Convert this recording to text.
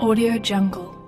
Audio Jungle.